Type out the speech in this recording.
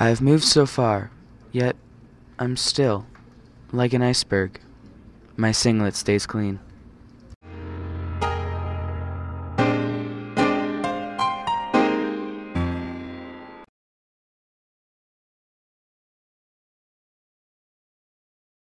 I have moved so far, yet I'm still like an iceberg. My singlet stays clean.